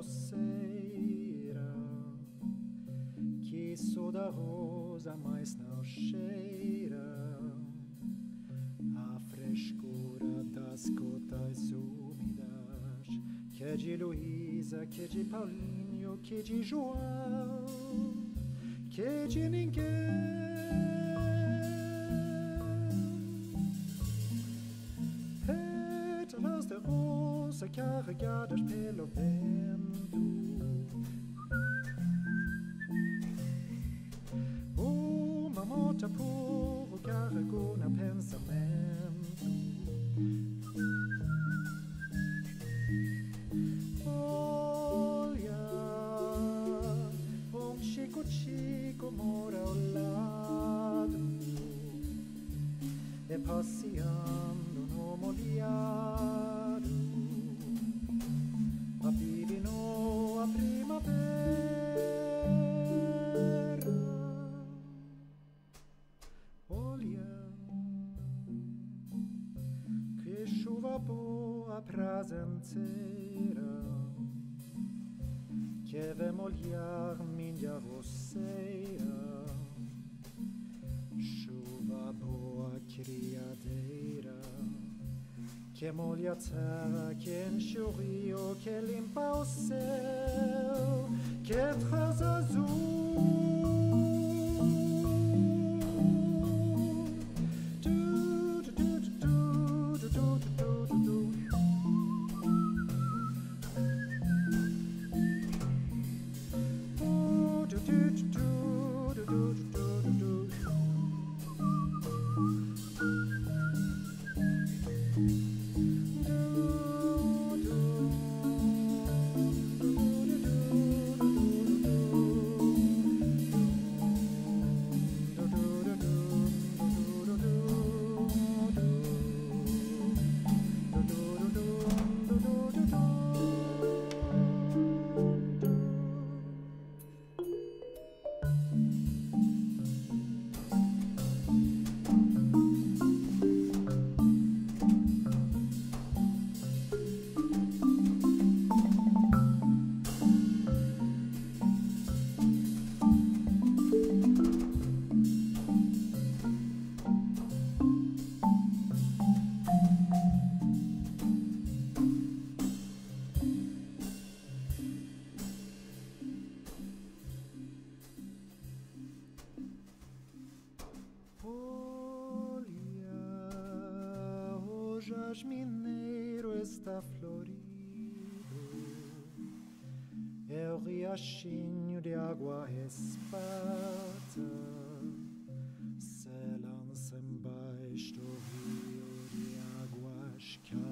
roceira que sou da rosa, mas não cheira a frescura das gotas úmidas que é de Luísa, que é de Paulinho, que é de João, que é de ninguém. se carregar del pelo vento. σκοπό απραζεντσέρα και δε μολιάγ μην γοσέρα σου από ακριατέρα και μόλια τσάκεν σιωγείο και λιμπαωσέρ και jasmineiro está florido. É o riachinho de água espata se lança embaixo do rio de águas calmas.